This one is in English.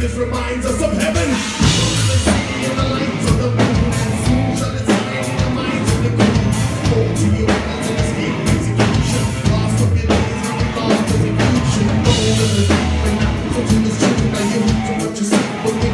This reminds us of heaven. What you see,